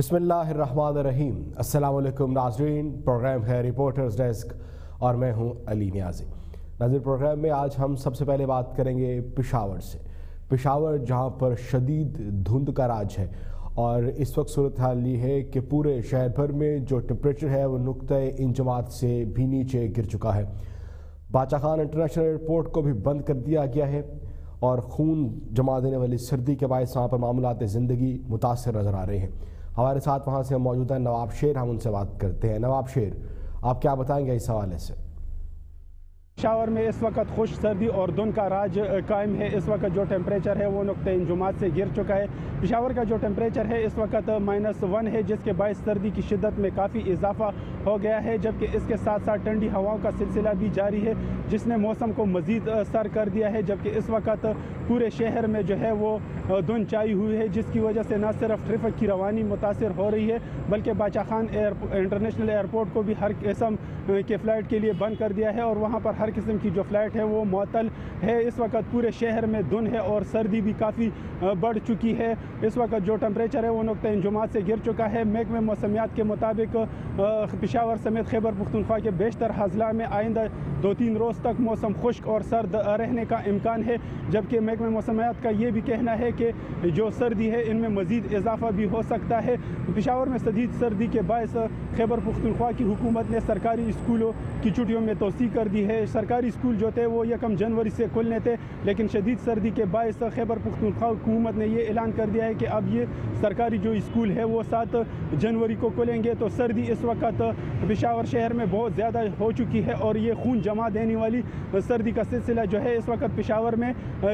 بسم اللہ الرحمن الرحیم۔ السلام علیکم، ناظرین۔ پروگرام ہے رپورٹرز ڈیسک اور میں ہوں علی نیازی۔ ناظرین، پروگرام میں آج ہم سب سے پہلے بات کریں گے پشاور سے۔ پشاور جہاں پر شدید دھند کا راج ہے اور اس وقت صورتحال یہ ہے کہ پورے شہر بھر میں جو ٹمپریچر ہے وہ نقطۂ انجماعت سے بھی نیچے گر چکا ہے۔ باچا خان انٹرنیشنل ایئرپورٹ کو بھی بند کر دیا گیا ہے اور خون جما دینے والی سردی کے باعث وہاں پر معاملات زندگی متاثر نظر آ رہے ہیں۔ ہمارے ساتھ وہاں سے موجود ہیں نواب شیر ہم ان سے بات کرتے ہیں۔ نواب شیر، آپ کیا بتائیں گے اس حوالے سے؟ پشاور میں اس وقت خوش سردی اور دن کا راج قائم ہے۔ اس وقت جو ٹیمپریچر ہے وہ نقطۂ انجمات سے گر چکا ہے۔ پشاور کا جو ٹیمپریچر ہے اس وقت مائنس ون ہے، جس کے باعث سردی کی شدت میں کافی اضافہ ہو گیا ہے، جبکہ اس کے ساتھ ساتھ ٹھنڈی ہواؤں کا سلسلہ بھی جاری ہے، جس نے موسم کو مزید سر کر دیا ہے۔ جبکہ اس وقت پورے شہر میں جو ہے وہ دن چائی ہوئی ہے، جس کی وجہ سے نہ صرف ٹریفک کی روانی متاثر ہو رہی ہے، بلکہ باچا خان انٹرنیشنل ایئرپورٹ کو بھی ہر قسم کے فلائٹ کے لیے بند کر دیا ہے اور وہاں پر ہر قسم کی جو فلائٹ ہے وہ معطل ہے۔ اس وقت پورے شہر میں دن ہے اور سردی بھی کافی بڑھ چکی ہے۔ اس وقت جو ٹمپریچر ہے وہ نقطۂ انجماعت سے گر چکا ہے۔ محکمہ موسمیات کے مطابق پشاور سمیت خیبر پختونخوا کے بیشتر حضلہ میں آئندہ دو تین روز تک موسم خشک اور سرد رہنے کا امکان ہے، جبکہ محکمہ موسمیات کا یہ بھی کہنا ہے کہ جو سردی ہے، ان میں مزید اضافہ بھی ہو سکتا ہے۔ پشاور میں شدید سردی کے باعث خیبر پختونخوا کی حکومت نے سرکاری اسکولوں کی چھٹیوں میں توسیع کر دی ہے۔ سرکاری اسکول جو تھے، وہ یکم جنوری سے کھلنے تھے، لیکن شدید سردی کے باعث خیبر پختونخوا حکومت نے یہ اعلان کر دیا ہے کہ اب یہ سرکاری جو اسکول ہے، وہ سات جنوری کو کھلیں گے۔ تو سردی اس وقت پشاور شہر میں بہت زیادہ ہو چکی ہے اور یہ خون جمع دینے والی سردی کا سلسلہ جو ہے اس وقت پشاور میں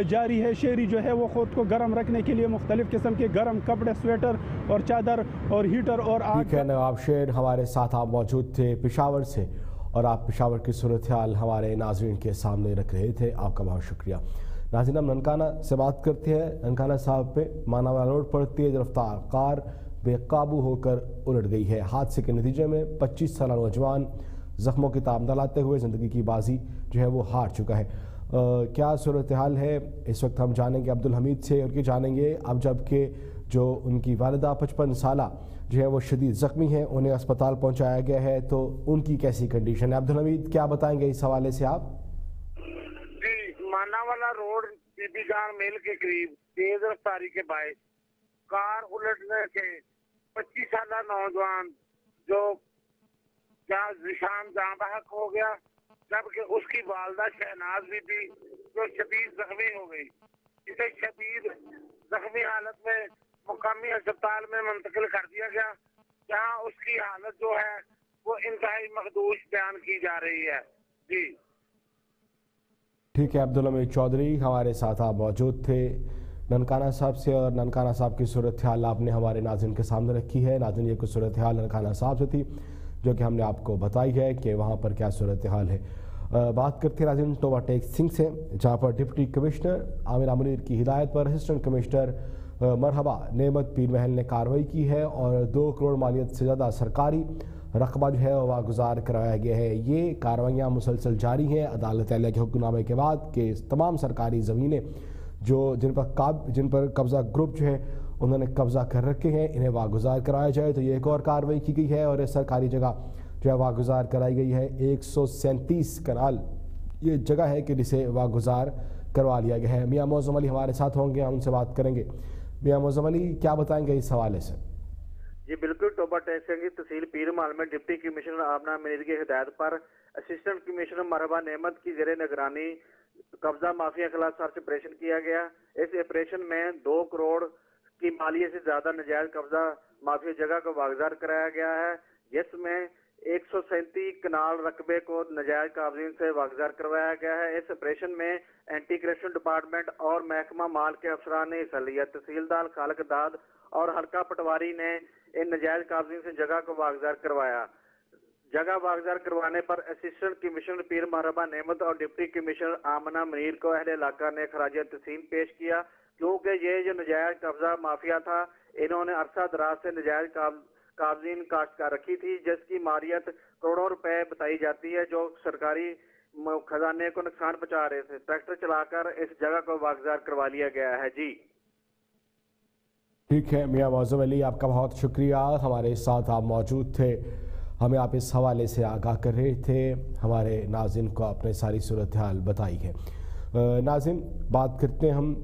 جاری ہے۔ شہری جو ہے وہ خود کو گرم رکھنے کے لیے مختلف قسم کے گرم کپڑے، سویٹر اور چادر اور ہیٹر اور آگ نواب شیر ہمارے ساتھ آپ موجود تھے پشاور سے اور آپ پشاور کی صورتحال ہمارے ناظرین کے سامنے رکھ رہے تھے۔ آپ کا بہت شکریہ۔ ناظرین، ہم ننکانہ سے بات کرتے ہیں۔ ننکانہ صاحب پہ ماناوا روڈ پر تیز رفتار، کار بے قابو ہو کر الٹ گئی ہے۔ حادثے کے نتیجے میں پچیس سالہ نوجوان زخموں کی تاب لاتے ہوئے، زندگی کی بازی جو ہے وہ ہار چکا ہے۔ کیا صورتحال ہے؟ اس وقت ہم جانیں گے عبدالحمید سے اور یہ جانیں گے اب جبکہ جو ان کی والدہ پچپن سالہ جو ہے وہ شدید زخمی ہیں، انہیں اسپتال پہنچایا گیا ہے، تو ان کی کیسی کنڈیشن ہے؟ عبدالحمید، کیا بتائیں گے اس حوالے سے آپ؟ جی مانا والا روڈ بی بی گان میل کے قریب، تیز رفتاری کے باعث کار الٹنے کے پچیس سالہ نوجوان جو نشان جہاں بحق ہو گیا، جبکہ اس کی والدہ شہناز بھی تھی، جو شدید زخمی ہو گئی۔ اسے شدید زخمی حالت میں مقامی اسپتال میں منتقل کر دیا گیا، جہاں اس کی حالت جو ہے، وہ انتہائی مخدوش بیان کی جا رہی ہے۔ جی۔ ٹھیک ہے، عبدالحمید چودھری ہمارے ساتھ آپ موجود تھے۔ ننکانہ صاحب سے اور ننکانہ صاحب کی صورتحال آپ نے ہمارے ناظرین کے سامنے رکھی ہے۔ ناظرین، یہ کچھ صورتحال ننکانہ صاحب سے تھی جو کہ ہم نے آپ کو بتائی ہے کہ وہاں پر کیا صورتحال ہے۔ بات کرتے ہیں ناظرین ٹوبا ٹیک سنگھ سے، جہاں پر ڈپٹی کمشنر عامر منیر کی ہدایت پر اسسٹنٹ کمشنر مرحبا، نعمت پیر محل نے کاروائی کی ہے اور دو کروڑ مالیت سے زیادہ سرکاری رقبہ جو ہے وہ گزار کرایا گیا ہے۔ یہ کاروائیاں مسلسل جاری ہیں۔ عدالت علیہ کے حکم نامے کے بعد کہ تمام سرکاری زمینیں جو جن پر جن پر قبضہ گروپ جو ہے، انہوں نے قبضہ کر رکھے ہیں، انہیں واگزار کرایا جائے تو یہ ایک اور کاروائی کی گئی ہے اور یہ سرکاری جگہ جو ہے واگزار کرائی گئی ہے۔ ایک سو سینتیس کنال یہ جگہ ہے کہ جسے واگزار کروا لیا گیا ہے۔ میاں موزم علی ہمارے ساتھ ہوں گے، ہم ان سے بات کریں گے۔ میاں موزم علی، کیا بتائیں گے اس حوالے سے؟ جی بالکل ٹوبا ٹیکسنگ تحصیل پیر مال میں ڈپٹی کمشنر آمنا منیر کی ہدایت پر، اسسٹنٹ کمشنر مرحبا نعمت کی زیر نگرانی قبضہ مافیا خلاف سرچ آپریشن کیا گیا۔ اس آپریشن میں دو کروڑ کی مالیے سے زیادہ نجائز قبضہ مافیا جگہ کو واگزار کرایا گیا ہے۔ جس میں ایک سو سینتی کنال رقبے کو نجائز قابضین سے واگزار کروایا گیا ہے۔ اس آپریشن میں اینٹی کرپشن ڈپارٹمنٹ اور محکمہ مال کے افسران نے حصہ لیا تحصیلدار خالق داد اور حلقہ پٹواری نے ان نجائز قابضین سے جگہ کو واگزار کروایا۔ جگہ واگزار کروانے پر اسسٹنٹ کمشنر پیر محربہ نعمت اور ڈپٹی کمشنر آمنہ منیر کو اہل علاقہ نے خراج تسیم پیش کیا۔ کیونکہ یہ جو نجائز قبضہ مافیا تھا، انہوں نے عرصہ دراز سے نجائز قابضین کاشت کر رکھی تھی، جس کی ماریت کروڑوں روپے بتائی جاتی ہے، جو سرکاری خزانے کو نقصان پہنچا رہے تھے۔ ٹریکٹر چلا کر اس جگہ کو واگزار کروا لیا گیا ہے۔ جی۔ ٹھیک ہے، میاں موزم علی آپ کا بہت شکریہ۔ ہمارے ساتھ آپ موجود تھے۔ ہمیں آپ اس حوالے سے آگاہ کر رہے تھے، ہمارے ناظرین کو آپ نے ساری صورتحال بتائی ہے۔ ناظرین بات کرتے ہیں ہم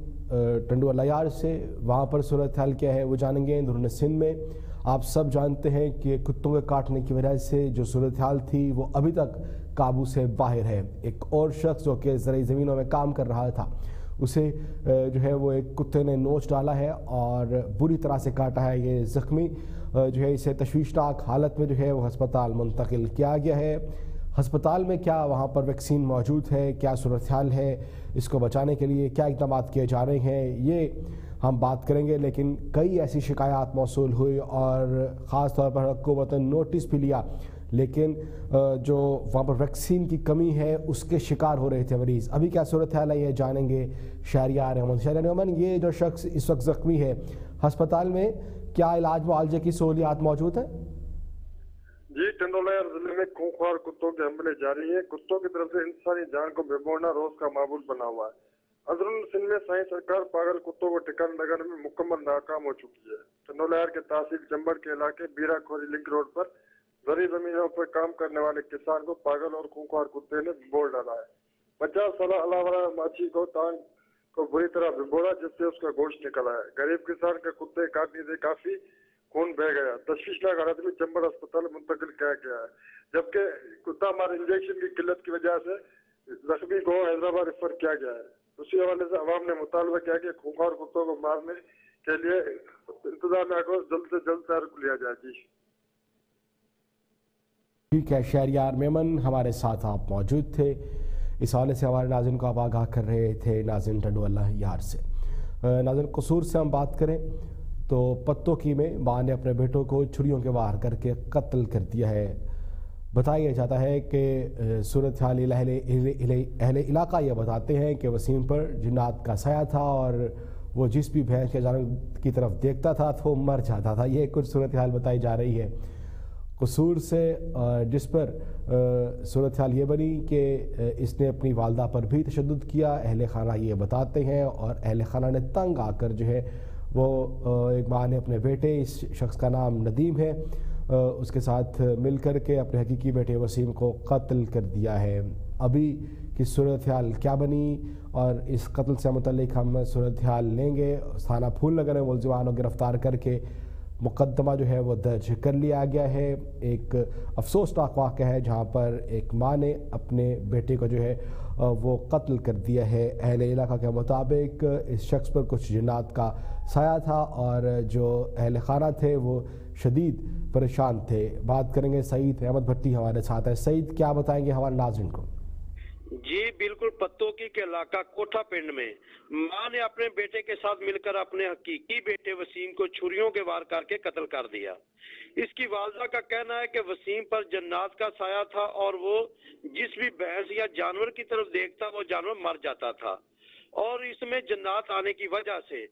ٹنڈو الیار سے، وہاں پر صورتحال کیا ہے وہ جانیں گے اندرون سندھ میں۔ آپ سب جانتے ہیں کہ کتوں کے کاٹنے کی وجہ سے جو صورتحال تھی وہ ابھی تک قابو سے باہر ہے۔ ایک اور شخص جو کہ زرعی زمینوں میں کام کر رہا تھا اسے جو ہے وہ ایک کتے نے نوچ ڈالا ہے اور بری طرح سے کاٹا ہے یہ زخمی جو ہے اسے تشویشناک حالت میں جو ہے وہ ہسپتال منتقل کیا گیا ہے۔ ہسپتال میں کیا وہاں پر ویکسین موجود ہے؟ کیا صورتحال ہے؟ اس کو بچانے کے لیے کیا اقدامات کیے جا رہے ہیں؟ یہ ہم بات کریں گے، لیکن کئی ایسی شکایات موصول ہوئی اور خاص طور پر حکومت نے نوٹس بھی لیا لیکن جو وہاں پر ویکسین کی کمی ہے، اس کے شکار ہو رہے تھے مریض۔ ابھی کیا صورت حال ہے، یہ جانیں گے شہریار احمد۔ شہریار احمد یعنی یہ جو شخص اس وقت زخمی ہے، ہسپتال میں کیا علاج معالجے کی سہولیات موجود ہیں؟ جی ٹنڈولیر ضلع میں خونخوار کتوں کے حملے جاری ہیں۔ کتوں کی طرف سے انسانی جان کو بے روز کا معبول بنا ہوا ہے۔ اظہر سندھ میں سائیں سرکار پاگل کتوں کو ٹھکان لگانے میں مکمل ناکام ہو چکی ہے۔ ٹنڈولیر کے تحصیل چمبر کے علاقے بیرا کھوری لنک روڈ پر زرعی زمینوں پر کام کرنے والے کسان کو پاگل اور خونخوار کتے نے بول ڈالا ہے۔ پچاس سالہ علاوہ ماچھی کو تانگ کو بری طرح بھگوڑا، جس سے اس کا گوشت نکلا ہے۔ غریب کسان کے کتے کاٹنے سے کافی خون بہ گیا۔ تشویشناک حالت میں چمبر اسپتال منتقل کیا گیا ہے۔ جبکہ کتا مار انجیکشن کی قلت کی وجہ سے زخمی کو حیدرآباد ریفر کیا گیا ہے۔ اسی حوالے سے عوام نے مطالبہ کیا کہ خونخوار کتوں کو مارنے کے لیے انتظامیہ کو جلد سے جلد تیار لیا جائے۔ جی۔ ٹھیک ہے، شہریار میمن ہمارے ساتھ آپ موجود تھے۔ اس حوالے سے ہمارے ناظرین کو آپ آگاہ کر رہے تھے ناظرین ٹنڈو اللہ یار سے۔ ناظرین، قصور سے ہم بات کریں تو پتوں کی میں ماں نے اپنے بیٹوں کو چھڑیوں کے وار کر کے قتل کر دیا ہے۔ بتایا جاتا ہے کہ صورت حال اہل علاقہ یہ بتاتے ہیں کہ وسیم پر جنات کا سایہ تھا اور وہ جس بھی بھینس کے جانب کی طرف دیکھتا تھا تو وہ مر جاتا تھا۔ یہ کچھ صورتحال بتائی جا رہی ہے۔ قصور سے جس پر صورتحال یہ بنی کہ اس نے اپنی والدہ پر بھی تشدد کیا، اہل خانہ یہ بتاتے ہیں اور اہل خانہ نے تنگ آ کر جو ہے، وہ ایک ماں نے اپنے بیٹے، اس شخص کا نام ندیم ہے اس کے ساتھ مل کر کے اپنے حقیقی بیٹے وسیم کو قتل کر دیا ہے۔ ابھی کی صورتحال کیا بنی اور اس قتل سے متعلق ہم صورتحال لیں گے۔ تھانہ پھول نگر میں ملزمان کو گرفتار کر کے مقدمہ جو ہے وہ درج کر لیا گیا ہے۔ ایک افسوسناک واقعہ ہے جہاں پر ایک ماں نے اپنے بیٹے کو جو ہے وہ قتل کر دیا ہے۔ اہل علاقہ کے مطابق اس شخص پر کچھ جنات کا سایہ تھا اور جو اہل خانہ تھے وہ شدید پریشان تھے۔ بات کریں گے سعید احمد بھٹی ہمارے ساتھ ہے سعید، کیا بتائیں گے ہمارے ناظرین کو؟ جی بالکل پتوں کی کے علاقہ کوٹھا پنڈ میں ماں نے اپنے بیٹے کے ساتھ مل کر اپنے حقیقی بیٹے وسیم کو چھریوں کے وار کر کے قتل کر دیا۔ اس کی والدہ کا کہنا ہے کہ وسیم پر جنات کا سایہ تھا اور وہ جس بھی بحث یا جانور کی طرف دیکھتا وہ جانور مر جاتا تھا۔ اور اس میں جنات آنے کی وجہ سے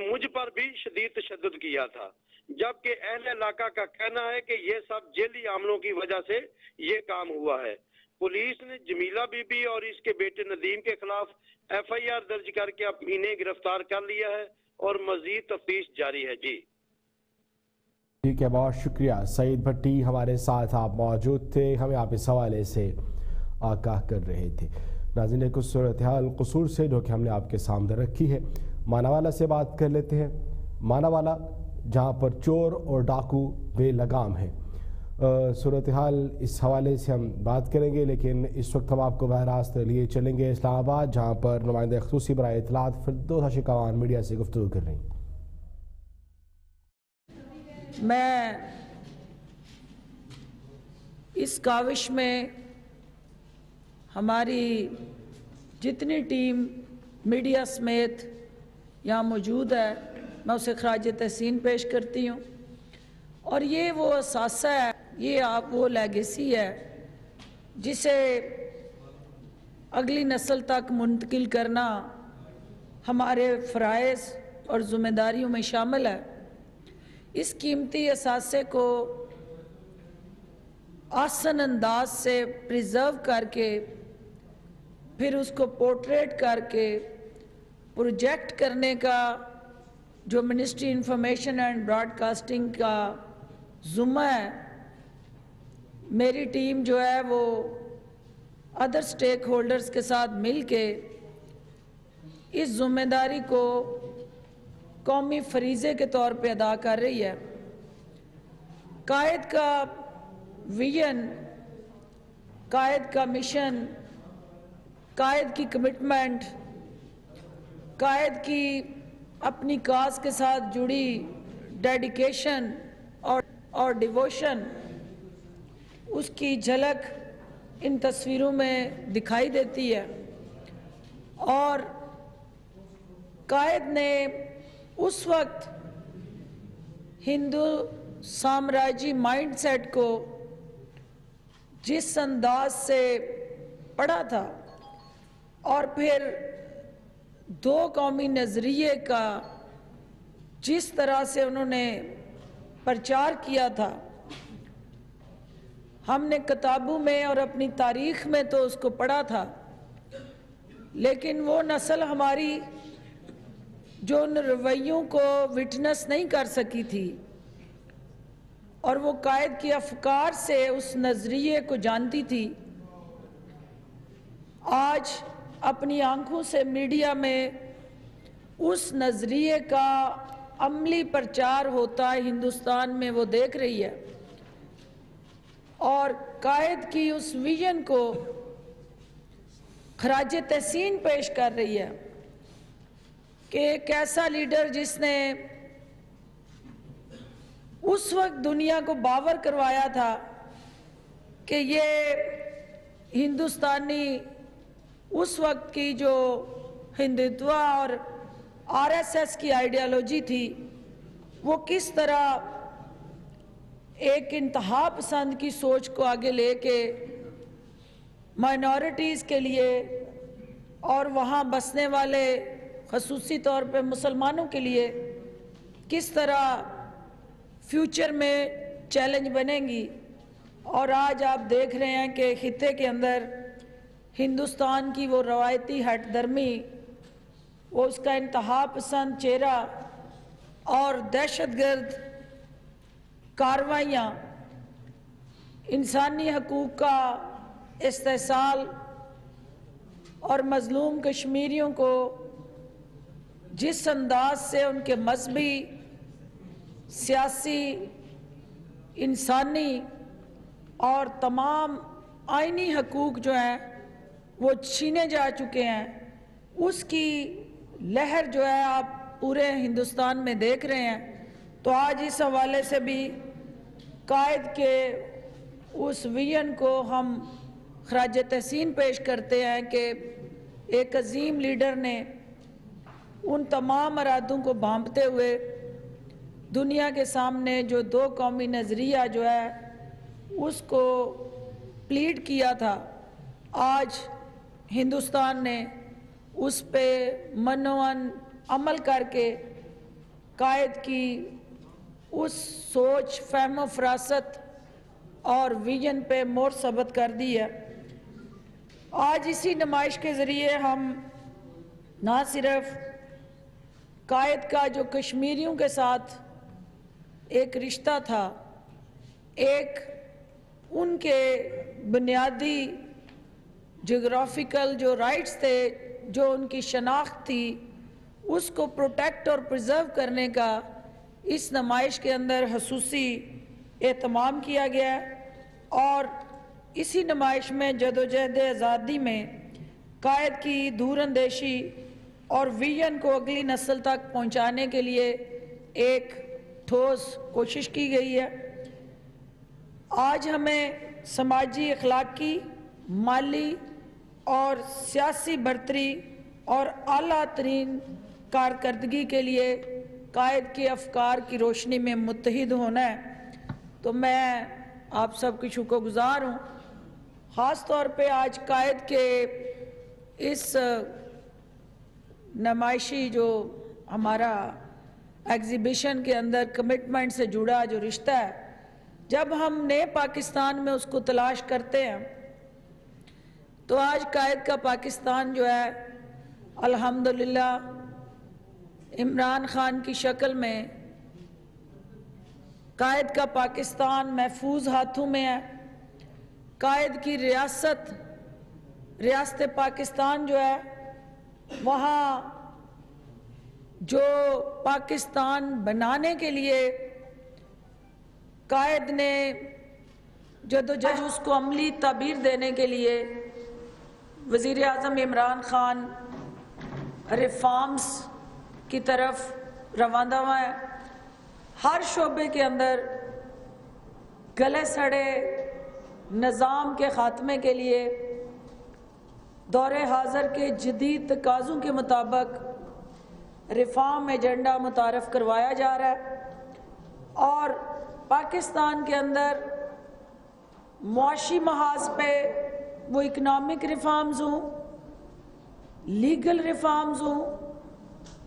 مجھ پر بھی شدید تشدد کیا تھا۔ جبکہ اہل علاقہ کا کہنا ہے کہ یہ سب جیلی عاملوں کی وجہ سے یہ کام ہوا ہے۔ پولیس نے جمیلہ بی بی اور اس کے بیٹے ندیم کے خلاف ایف آئی آر درج کر کے انہیں گرفتار کر لیا ہے اور مزید تفتیش جاری ہے۔ جی۔, جی ٹھیک ہے بہت شکریہ۔ سعید بھٹی ہمارے ساتھ آپ موجود تھے، ہمیں آپ اس حوالے سے آگاہ کر رہے تھے۔ ناظرین، کچھ صورتحال قصور سے جو کہ ہم نے آپ کے سامنے رکھی ہے۔ ماناوالا سے بات کر لیتے ہیں۔ ماناوالا، جہاں پر چور اور ڈاکو بے لگام ہیں۔ صورتحال اس حوالے سے ہم بات کریں گے، لیکن اس وقت ہم آپ کو بہ راست لیے چلیں گے اسلام آباد، جہاں پر نمائندہ خصوصی برائے اطلاعات فردوسہ شکوان میڈیا سے گفتگو کر رہی ہیں۔ میں اس کاوش میں ہماری جتنی ٹیم میڈیا سمیت یہاں موجود ہے، میں اسے خراج تحسین پیش کرتی ہوں۔ اور یہ وہ اثاثہ ہے یہ آپ وہ لیگیسی ہے جسے اگلی نسل تک منتقل کرنا ہمارے فرائض اور ذمہ داریوں میں شامل ہے۔ اس قیمتی اثاثے کو آسن انداز سے پریزرو کر کے، پھر اس کو پورٹریٹ کر کے پروجیکٹ کرنے کا جو ministry information and broadcasting کا ذمہ ہے میری ٹیم جو ہے وہ ادر سٹیک ہولڈرز کے ساتھ مل کے اس ذمہ داری کو قومی فریضے کے طور پہ ادا کر رہی ہے۔ قائد کا ویژن، قائد کا مشن، قائد کی کمٹمنٹ قائد کی اپنی کاز کے ساتھ جڑی ڈیڈیکیشن اور اور ڈیووشن اس کی جھلک ان تصویروں میں دکھائی دیتی ہے۔ اور قائد نے اس وقت ہندو سامراجی مائنڈ سیٹ کو جس انداز سے پڑھا تھا اور پھر دو قومی نظریے کا جس طرح سے انہوں نے پرچار کیا تھا ہم نے کتابوں میں اور اپنی تاریخ میں تو اس کو پڑھا تھا، لیکن وہ نسل ہماری جو ان رویوں کو وٹنس نہیں کر سکی تھی اور وہ قائد کے افکار سے اس نظریے کو جانتی تھی، آج اپنی آنکھوں سے میڈیا میں اس نظریے کا عملی پرچار ہوتا ہے، ہندوستان میں وہ دیکھ رہی ہے۔ اور قائد کی اس ویژن کو خراج تحسین پیش کر رہی ہے کہ ایک ایسا لیڈر جس نے اس وقت دنیا کو باور کروایا تھا کہ یہ ہندوستانی اس وقت کی جو ہندوتوا اور آر ایس ایس کی آئیڈیالوجی تھی، وہ کس طرح ایک انتہا پسند کی سوچ کو آگے لے کے مائنورٹیز کے لیے اور وہاں بسنے والے خصوصی طور پہ مسلمانوں کے لیے کس طرح فیوچر میں چیلنج بنیں گی؟ اور آج آپ دیکھ رہے ہیں کہ خطے کے اندر ہندوستان کی وہ روایتی ہٹ درمی وہ اس کا انتہا پسند چہرہ اور دہشت گرد کاروائیاں، انسانی حقوق کا استحصال اور مظلوم کشمیریوں کو جس انداز سے ان کے مذہبی، سیاسی، انسانی اور تمام آئینی حقوق جو ہیں وہ چھینے جا چکے ہیں۔ اس کی لہر جو ہے آپ پورے ہندوستان میں دیکھ رہے ہیں۔ تو آج اس حوالے سے بھی قائد کے اس ویژن کو ہم خراج تحسین پیش کرتے ہیں کہ ایک عظیم لیڈر نے ان تمام ارادوں کو بھانپتے ہوئے دنیا کے سامنے جو دو قومی نظریہ جو ہے، اس کو پلیڈ کیا تھا۔ آج ہندوستان نے اس پہ منوان عمل کر کے قائد کی اس سوچ، فہم و فراست اور ویژن پہ مور ثبت کر دی ہے۔ آج اسی نمائش کے ذریعے ہم نہ صرف قائد کا جو کشمیریوں کے ساتھ ایک رشتہ تھا، ایک ان کے بنیادی جغرافیکل جو رائٹس تھے، جو ان کی شناخت تھی، اس کو پروٹیکٹ اور پرزرو کرنے کا اس نمائش کے اندر خصوصی اہتمام کیا گیا اور اسی نمائش میں جد و جہد آزادی میں قائد کی دور اندیشی اور ویژن کو اگلی نسل تک پہنچانے کے لیے ایک ٹھوس کوشش کی گئی ہے۔ آج ہمیں سماجی اخلاقی، مالی اور سیاسی برتری اور اعلیٰ ترین کارکردگی کے لیے قائد کے افکار کی روشنی میں متحد ہونا ہے، تو میں آپ سب کی شکر گزار ہوں۔ خاص طور پہ آج قائد کے اس نمائشی جو ہمارا ایگزیبیشن کے اندر کمٹمنٹ سے جڑا جو رشتہ ہے، جب ہم نئے پاکستان میں اس کو تلاش کرتے ہیں، تو آج قائد کا پاکستان جو ہے، الحمدللہ عمران خان کی شکل میں قائد کا پاکستان محفوظ ہاتھوں میں ہے۔ قائد کی ریاست ریاست پاکستان جو ہے، وہاں جو پاکستان بنانے کے لیے قائد نے جد و جہد اس کو عملی تعبیر دینے کے لیے وزیر اعظم عمران خان ریفارمز کی طرف روانہ ہوا ہے۔ ہر شعبے کے اندر گلے سڑے نظام کے خاتمے کے لیے دور حاضر کے جدید تقاضوں کے مطابق ریفارم ایجنڈا متعارف کروایا جا رہا ہے۔ اور پاکستان کے اندر معاشی محاذ پہ وہ اکنامک ریفارمز ہوں، لیگل ریفارمز ہوں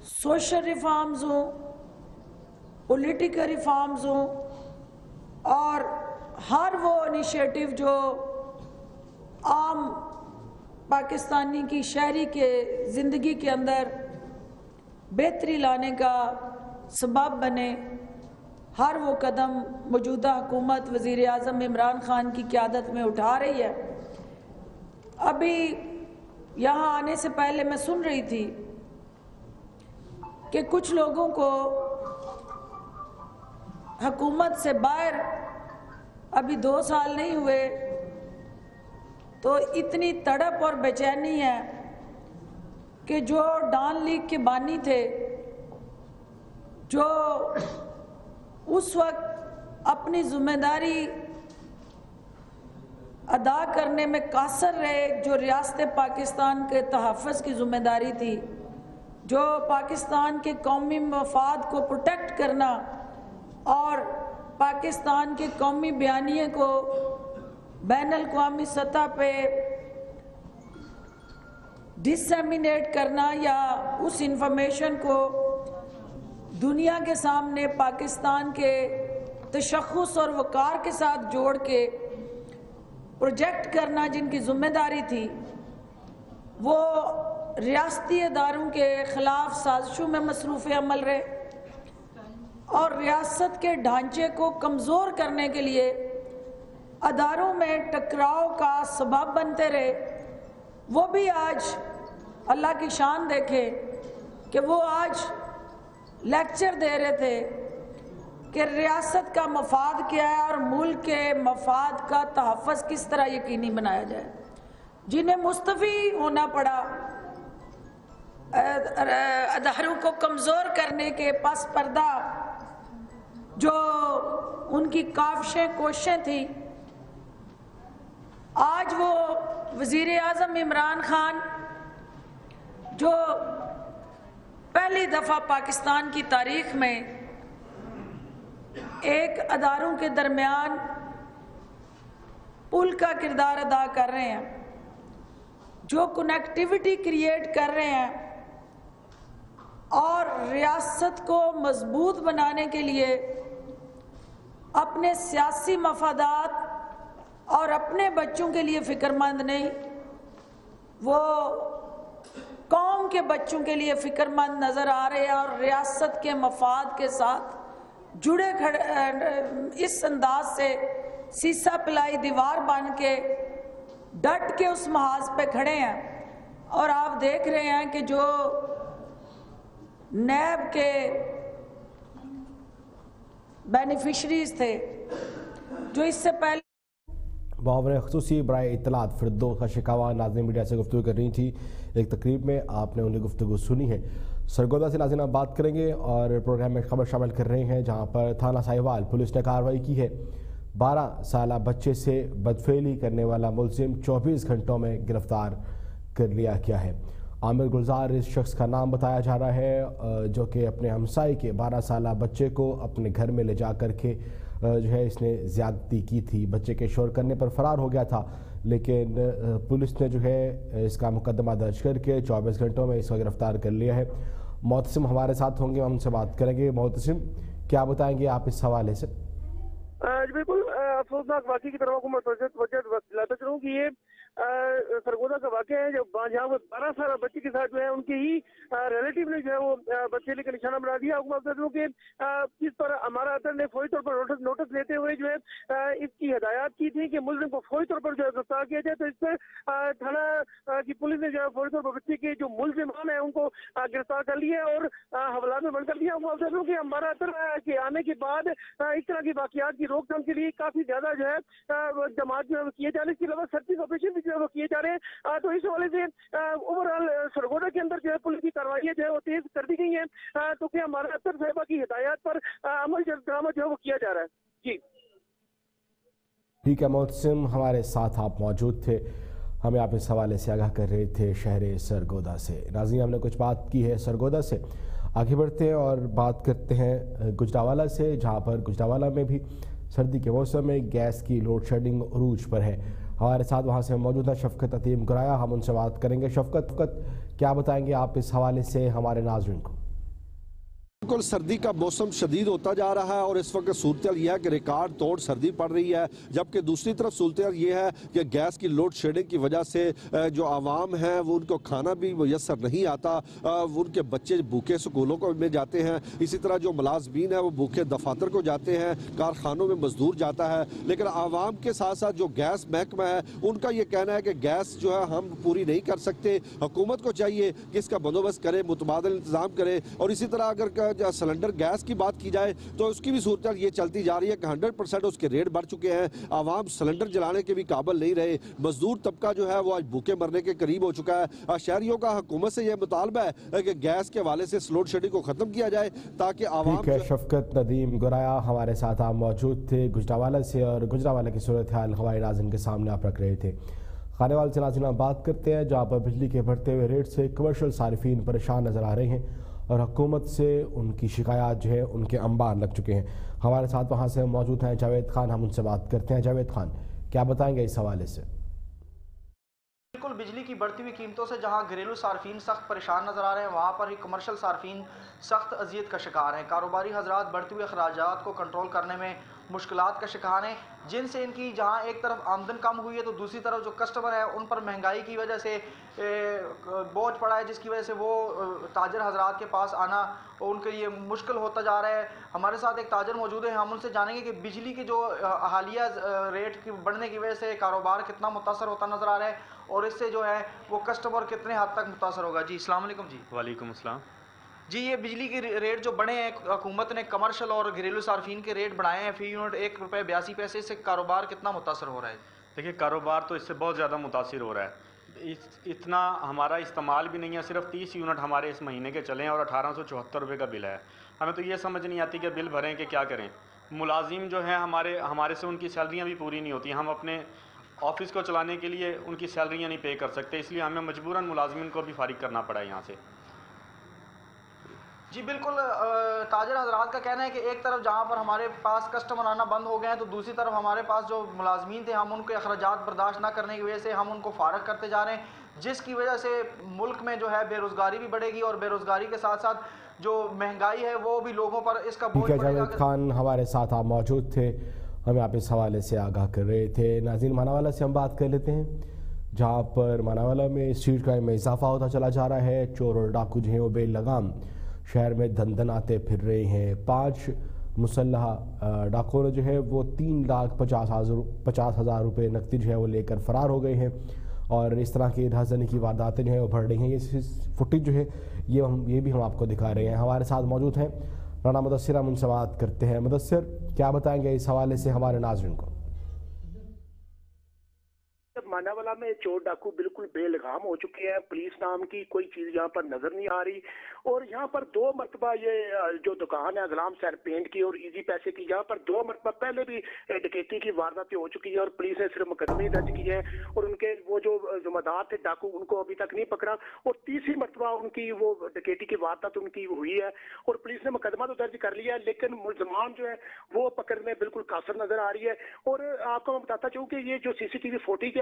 سوشل ریفارمز ہوں، پولیٹیکل ریفارمز ہوں، اور ہر وہ انیشیٹو جو عام پاکستانی کی شہری کے زندگی کے اندر بہتری لانے کا سبب بنے، ہر وہ قدم موجودہ حکومت وزیر اعظم عمران خان کی قیادت میں اٹھا رہی ہے۔ ابھی یہاں آنے سے پہلے میں سن رہی تھی کہ کچھ لوگوں کو حکومت سے باہر ابھی دو سال نہیں ہوئے، تو اتنی تڑپ اور بے چینی ہے کہ جو ڈان لیگ کے بانی تھے، جو اس وقت اپنی ذمہ داری ادا کرنے میں قاصر رہے، جو ریاست پاکستان کے تحفظ کی ذمہ داری تھی جو پاکستان کے قومی مفاد کو پروٹیکٹ کرنا اور پاکستان کے قومی بیانیے کو بین الاقوامی سطح پہ ڈسیمینیٹ کرنا یا اس انفارمیشن کو دنیا کے سامنے پاکستان کے تشخص اور وقار کے ساتھ جوڑ کے پروجیکٹ کرنا جن کی ذمہ داری تھی، وہ ریاستی اداروں کے خلاف سازشوں میں مصروف عمل رہے اور ریاست کے ڈھانچے کو کمزور کرنے کے لیے اداروں میں ٹکراؤ کا سبب بنتے رہے۔ وہ بھی آج اللہ کی شان دیکھے کہ وہ آج لیکچر دے رہے تھے کہ ریاست کا مفاد کیا ہے اور ملک کے مفاد کا تحفظ کس طرح یقینی بنایا جائے۔ جنہیں مستفی ہونا پڑا اداروں کو کمزور کرنے کے پس پردہ جو ان کی کافشیں کوششیں تھیں آج وہ وزیر اعظم عمران خان، جو پہلی دفعہ پاکستان کی تاریخ میں ایک اداروں کے درمیان پل کا کردار ادا کر رہے ہیں، جو کنیکٹیوٹی کریٹ کر رہے ہیں۔ اور ریاست کو مضبوط بنانے کے لیے اپنے سیاسی مفادات اور اپنے بچوں کے لیے فکر مند نہیں، وہ قوم کے بچوں کے لیے فکر مند نظر آ رہے ہیں اور ریاست کے مفاد کے ساتھ جڑے کھڑے، اس انداز سے سیسا پلائی دیوار بن کے ڈٹ کے اس محاذ پہ کھڑے ہیں۔ اور آپ دیکھ رہے ہیں کہ جو نیب کے بینیفیشریز تھے، جو اس سے پہلے معاون خصوصی برائے اطلاعات فردوس کا شکاوہ ناظرین میڈیا سے گفتگو کر رہی تھی ایک تقریب میں آپ نے انہیں گفتگو سنی ہے۔ سرگودہ سے ناظرین، آپ بات کریں گے اور پروگرام میں خبر شامل کر رہے ہیں، جہاں پر تھانہ ساہیوال پولیس نے کارروائی کی ہے۔ بارہ سالہ بچے سے بدفعلی کرنے والا ملزم چوبیس گھنٹوں میں گرفتار کر لیا کیا ہے۔ عامر گلزار اس شخص کا نام بتایا جا رہا ہے جو کہ اپنے ہمسائی کے بارہ سالہ بچے کو اپنے گھر میں لے جا کر کے جو ہے اس نے زیادتی کی تھی۔ بچے کے شور کرنے پر فرار ہو گیا تھا، لیکن پولیس نے جو ہے اس کا مقدمہ درج کر کے چوبیس گھنٹوں میں اس کو گرفتار کر لیا ہے۔ محتسم ہمارے ساتھ ہوں گے، ہم سے بات کریں گے۔ محتسم، کیا بتائیں گے آپ اس حوالے سے؟ بالکل افسوسناک واقعی کی طرف کو میں توجہ دلاتا چلوں کہ یہ سرگودا کا واقعہ ہے جب جہاں وہ بارہ سالہ بچی کے ساتھ جو ہے، ان کی ہی ریلیٹو نے جو ہے وہ بچیلے کے نشانہ بنا دیا. حکومت دوں کہ اس پر ہمارا اثر نے فوری طور پر نوٹس لیتے ہوئے جو ہے اس کی ہدایات کی تھی کہ ملزم کو فوری طور پر جو ہے گرفتار کیا جائے. تو اس پر تھانہ کی پولیس نے جو ہے فوری طور پر بچے کے جو ملزمان ہیں ان کو گرفتار کر لیا اور حوالہ میں بند کر دیا. حکومت دوں کہ ہمارا اثر کے آنے کے بعد اس طرح کی واقعات کی روک تھام کے لیے کافی زیادہ جو ہے جماعت جو ہے وہ کیے جا رہے اس کے علاوہ سرچنگ آپریشن بھی جو ہے وہ کیے جا رہے ہیں. تو اس حوالے سے اوور آل سرگوڈا کے اندر جو ہے پولیس کی کاروائیاں جو ہے وہ تیز کر دی گئی ہیں تو کیا ہمارا اثر صاحبہ کی ہدایات پر عمل درآمد جو ہے وہ کیا جا رہا ہے۔ جی۔ ٹھیک ہے، محتسم، ہمارے ساتھ آپ موجود تھے۔ ہمیں آپ اس حوالے سے آگاہ کر رہے تھے شہر سرگودا سے۔ ناظرین، ہم نے کچھ بات کی ہے سرگودا سے۔ آگے بڑھتے ہیں اور بات کرتے ہیں گجراوالا سے، جہاں پر گجراوالا میں بھی سردی کے موسم میں گیس کی لوڈ شیڈنگ عروج پر ہے۔ ہمارے ساتھ وہاں سے موجود ہیں، شفقت عطیم گرایا۔ ہم ان سے بات کریں گے۔ شفقت کیا بتائیں گے آپ اس حوالے سے ہمارے ناظرین کو؟ بالکل سردی کا موسم شدید ہوتا جا رہا ہے اور اس وقت صورتحال یہ ہے کہ ریکارڈ توڑ سردی پڑ رہی ہے، جبکہ دوسری طرف صورتحال یہ ہے کہ گیس کی لوڈ شیڈنگ کی وجہ سے جو عوام ہیں، وہ ان کو کھانا بھی میسر نہیں آتا ان کے بچے بھوکے سکولوں کو میں جاتے ہیں۔ اسی طرح جو ملازمین ہیں، وہ بھوکے دفاتر کو جاتے ہیں، کارخانوں میں مزدور جاتا ہے۔ لیکن عوام کے ساتھ ساتھ جو گیس محکمہ ہے، ان کا یہ کہنا ہے کہ گیس جو ہے ہم پوری نہیں کر سکتے۔ حکومت کو چاہیے کہ اس کا بندوبست کرے، متبادل انتظام کرے۔ اور اسی طرح اگر یا سلنڈر گیس کی بات کی جائے تو اس کی بھی صورتحال یہ چلتی جا رہی ہے کہ ہنڈر پرسنٹ اس کے ریڈ بڑھ چکے ہیں۔ عوام سلنڈر جلانے کے بھی قابل نہیں رہے۔ مزدور طبقہ جو ہے وہ آج بھوکے مرنے کے قریب ہو چکا ہے۔ شہریوں کا حکومت سے یہ مطالبہ ہے کہ گیس کے حوالے سے سلوڈ شیڈنگ کو ختم کیا جائے تاکہ عوام ٹھیک ہے شفقت ندیم گرایا ہمارے ساتھ آپ موجود تھے گجراوالہ سے اور گجراوالہ کی صورتحال ہمارے ناظرین کے سامنے آپ رکھ رہے تھے۔ خانے والے سے ناظرین بات کرتے ہیں جہاں پر بجلی کے بڑھتے ہوئے ریٹ سے کمرشل صارفین پریشان نظر آ رہے ہیں۔ اور حکومت سے ان کی شکایات جو ہے ان کے امبار لگ چکے ہیں۔ ہمارے ساتھ وہاں سے موجود ہیں جاوید خان، ہم ان سے بات کرتے ہیں۔ جاوید خان، کیا بتائیں گے اس حوالے سے؟ بالکل، بجلی کی بڑھتی ہوئی قیمتوں سے جہاں گھریلو صارفین سخت پریشان نظر آ رہے ہیں، وہاں پر ہی کمرشل صارفین سخت اذیت کا شکار ہیں۔ کاروباری حضرات بڑھتی ہوئے اخراجات کو کنٹرول کرنے میں مشکلات کا شکار ہیں۔ جن سے ان کی جہاں ایک طرف آمدن کم ہوئی ہے تو دوسری طرف جو کسٹمر ہے، ان پر مہنگائی کی وجہ سے بوجھ پڑا ہے، جس کی وجہ سے وہ تاجر حضرات کے پاس آنا ان کے لیے مشکل ہوتا جا رہا ہے۔ ہمارے ساتھ ایک تاجر موجود ہے، ہم ان سے جانیں گے کہ بجلی کے جو حالیہ ریٹ کی بڑھنے کی وجہ سے کاروبار کتنا متاثر ہوتا نظر آ رہا ہے اور اس سے جو ہے وہ کسٹمر کتنے حد تک متاثر ہوگا۔ جی السلام علیکم جی۔ وعلیکم السلام۔ جی یہ بجلی کے ریٹ جو بڑھے ہیں، حکومت نے کمرشل اور گھریلو صارفین کے ریٹ بڑھائے ہیں۔ فی یونٹ ایک روپے بیاسی پیسے، اس سے کاروبار کتنا متاثر ہو رہا ہے؟ دیکھیے، کاروبار تو اس سے بہت زیادہ متاثر ہو رہا ہے۔ اتنا ہمارا استعمال بھی نہیں ہے، صرف تیس یونٹ ہمارے اس مہینے کے چلے ہیں اور اٹھارہ سو چوہتر روپے کا بل ہے۔ ہمیں تو یہ سمجھ نہیں آتی کہ بل بھریں کہ کیا کریں۔ ملازم جو ہیں، ہمارے ہمارے سے ان کی سیلریاں بھی پوری نہیں ہوتی۔ ہم اپنے آفس کو چلانے کے لیے ان کی سیلریاں نہیں پے کر سکتے، اس لیے ہمیں مجبوراً ملازمین کو بھی فارغ کرنا پڑا ہے یہاں سے۔ جی بالکل تاجر حضرات کا کہنا ہے کہ ایک طرف جہاں پر ہمارے پاس کسٹمر آنا بند ہو گئے ہیں تو دوسری طرف ہمارے پاس جو ملازمین تھے ہم ان کے اخراجات برداشت نہ کرنے کی وجہ سے ہم ان کو فارغ کرتے جا رہے ہیں جس کی وجہ سے ملک میں جو ہے بے روزگاری بھی بڑھے گی اور بے روزگاری کے ساتھ ساتھ جو مہنگائی ہے وہ بھی لوگوں پر اس کا بوجھ جاوید خان ہمارے ساتھ آپ موجود تھے ہم آپ اس حوالے سے آگاہ کر رہے تھے۔ ناظرین ماناوالا سے ہم بات کر لیتے ہیں جہاں پر ماناوالا میں اسٹریٹ کرائم میں اضافہ ہوتا چلا جا رہا ہے چور اور ڈاکو جو ہیں وہ بے لگام۔ شہر میں دھندن آتے پھر رہے ہیں۔ پانچ مسلح ڈاکور جو ہے وہ تین لاکھ پچاس ہزار پچاس ہزار روپے نقدی جو ہے وہ لے کر فرار ہو گئے ہیں۔ اور اس طرح کی رہزنی کی وارداتیں جو ہیں وہ بڑھ رہی ہیں۔ یہ فوٹیج جو ہے، یہ ہم، یہ بھی ہم آپ کو دکھا رہے ہیں۔ ہمارے ساتھ موجود ہیں۔ رانا مدثر ہم ان سے بات کرتے ہیں۔ مدثر، کیا بتائیں گے اس حوالے سے ہمارے ناظرین کو؟ ماناولا میں چور ڈاکو بالکل بے لگام ہو چکے ہیں۔ پولیس نام کی کوئی چیز یہاں پر نظر نہیں آ رہی۔ اور یہاں پر دو مرتبہ یہ، جو دکان ہے غلام سیر پینٹ کی اور ایزی پیسے کی، یہاں پر دو مرتبہ پہلے بھی ڈکیتی کی وارداتیں ہو چکی ہیں اور پلیس نے صرف مقدمے درج کی ہیں۔ اور ان کے وہ جو ذمہ دار تھے ڈاکو، ان کو ابھی تک نہیں پکڑا۔ اور تیسری مرتبہ ان کی وہ ڈکیتی کی واردات ان کی ہوئی ہے۔ اور پولیس نے مقدمہ تو درج کر لیا ہے، لیکن ملزمان جو ہے وہ پکڑ میں بالکل قاصر نظر آ رہی ہے۔ اور آپ کو میں بتاتا چاہوں کہ یہ جو سی سی ٹی وی فوٹیج ہے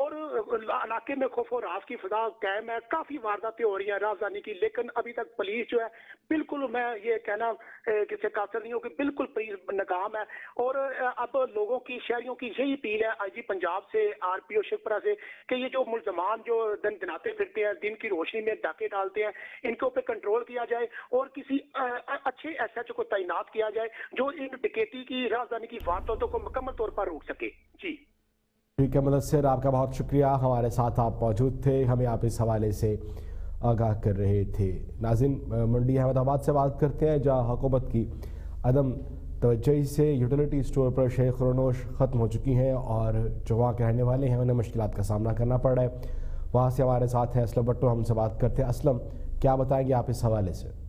اور علاقے میں خوف و راز کی فضا قائم ہے، کافی وارداتیں ہو رہی ہیں رازدانی کی، لیکن ابھی تک پولیس جو ہے، بالکل میں یہ کہنا کسی قاصر نہیں ہوں کہ بالکل پولیس ناکام ہے۔ اور اب لوگوں کی، شہریوں کی یہی اپیل ہے، آئی جی پنجاب سے، آر پی او شکپرا سے، کہ یہ جو ملزمان جو دن دناتے پھرتے ہیں، دن کی روشنی میں ڈاکے ڈالتے ہیں، ان کے اوپر کنٹرول کیا جائے اور کسی اچھے ایس ایچ کو تعینات کیا جائے، جو ان ڈکیتی کی رازدانی کی وارداتوں کو مکمل طور پر روک سکے۔ جی۔ ٹھیک ہے مدثر آپ کا بہت شکریہ۔ ہمارے ساتھ آپ موجود تھے، ہمیں آپ اس حوالے سے آگاہ کر رہے تھے۔ ناظرین، منڈی احمد آباد سے بات کرتے ہیں، جہاں حکومت کی عدم توجہ سے یوٹیلیٹی سٹور پر شیخ رونوش ختم ہو چکی ہیں اور جو وہاں کے رہنے والے ہیں، انہیں مشکلات کا سامنا کرنا پڑ رہا ہے۔ وہاں سے ہمارے ساتھ ہیں اسلم بٹو، ہم سے بات کرتے ہیں۔ اسلم، کیا بتائیں گے آپ اس حوالے سے؟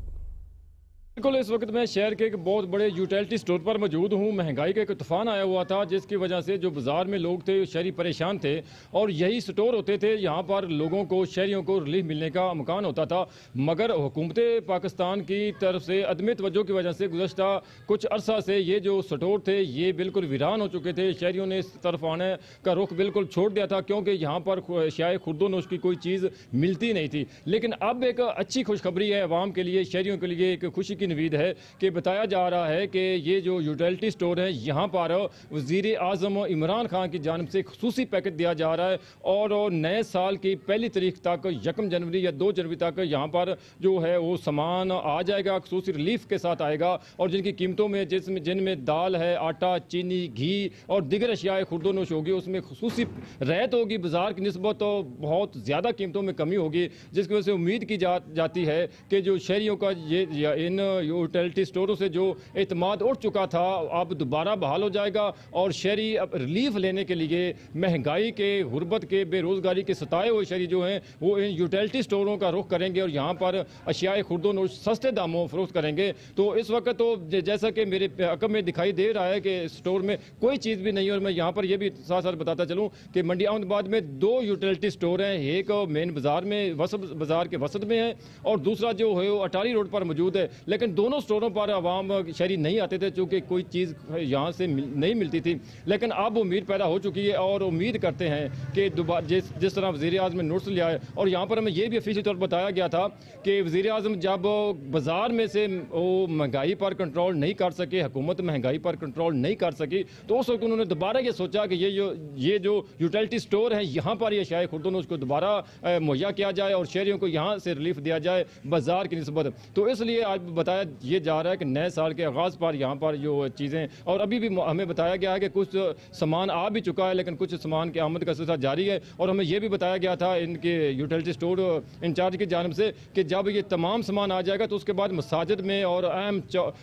بالکل، اس وقت میں شہر کے ایک بہت بڑے یوٹیلٹی سٹور پر موجود ہوں۔ مہنگائی کا ایک طوفان آیا ہوا تھا، جس کی وجہ سے جو بازار میں لوگ تھے، شہری پریشان تھے اور یہی سٹور ہوتے تھے۔ یہاں پر لوگوں کو، شہریوں کو ریلیف ملنے کا مکان ہوتا تھا۔ مگر حکومت پاکستان کی طرف سے عدم توجہ کی وجہ سے گزشتہ کچھ عرصہ سے یہ جو سٹور تھے، یہ بالکل ویران ہو چکے تھے۔ شہریوں نے اس طرف آنے کا رخ بالکل چھوڑ دیا تھا، کیونکہ یہاں پر شاید خرد و نوش کی کوئی چیز ملتی نہیں تھی۔ لیکن اب ایک اچھی خوشخبری ہے عوام کے لیے، شہریوں کے لیے ایک خوشی کی نوید ہے کہ بتایا جا رہا ہے کہ یہ جو یوٹیلٹی سٹور ہیں یہاں پر وزیر اعظم عمران خان کی جانب سے خصوصی پیکٹ دیا جا رہا ہے اور نئے سال کی پہلی تاریخ تک، یکم جنوری یا دو جنوری تک یہاں پر جو ہے وہ سامان آ جائے گا، خصوصی ریلیف کے ساتھ آئے گا اور جن کی قیمتوں میں، جس میں، جن میں دال ہے، آٹا، چینی، گھی اور دیگر اشیاء خرد و نوش ہوگی، اس میں خصوصی ریت ہوگی، بازار کی نسبت تو بہت زیادہ قیمتوں میں کمی ہوگی، جس کی وجہ سے امید کی جاتی ہے کہ جو شہریوں کا یہ ان یوٹیلٹی سٹوروں سے جو اعتماد اٹھ چکا تھا، اب دوبارہ بحال ہو جائے گا اور شہری اب ریلیف لینے کے لیے مہنگائی کے، غربت کے، بے روزگاری کے ستائے ہوئے شہری جو ہیں، وہ ان یوٹیلٹی سٹوروں کا رخ کریں گے اور یہاں پر اشیاء خرد و نوش سستے داموں فروخت کریں گے۔ تو اس وقت تو جی، جیسا کہ میرے عقب میں دکھائی دے رہا ہے کہ سٹور میں کوئی چیز بھی نہیں اور میں یہاں پر یہ بھی ساتھ ساتھ بتاتا چلوں کہ منڈی احمد آباد میں دو یوٹیلٹی سٹور ہیں، ایک مین بازار میں، وسط بازار کے وسط میں ہے اور دوسرا جو ہے وہ اٹاری روڈ پر موجود ہے۔ لیکن دونوں سٹوروں پر عوام شہری نہیں آتے تھے، چونکہ کوئی چیز یہاں سے نہیں ملتی تھی۔ لیکن اب امید پیدا ہو چکی ہے اور امید کرتے ہیں کہ جس جس طرح وزیر اعظم نے نوٹس لیا ہے۔ اور یہاں پر ہمیں یہ بھی افیشی طور پر بتایا گیا تھا کہ وزیر اعظم جب بازار میں سے وہ مہنگائی پر کنٹرول نہیں کر سکے، حکومت مہنگائی پر کنٹرول نہیں کر سکی، تو اس وقت انہوں نے دوبارہ یہ سوچا کہ یہ جو یہ جو یوٹیلٹی سٹور ہیں، یہاں پر یہ شاید خردون اس کو دوبارہ مہیا کیا جائے اور شہریوں کو یہاں سے ریلیف دیا جائے بازار کی نسبت۔ تو اس لیے آج بتا بتایا یہ جا رہا ہے کہ نئے سال کے آغاز پر یہاں پر جو چیزیں اور ابھی بھی ہمیں بتایا گیا ہے کہ کچھ سامان آ بھی چکا ہے لیکن کچھ سامان کے آمد کا سلسلہ جاری ہے۔ اور ہمیں یہ بھی بتایا گیا تھا ان کے یوٹیلٹی سٹور انچارج کی جانب سے کہ جب یہ تمام سامان آ جائے گا تو اس کے بعد مساجد میں اور اہم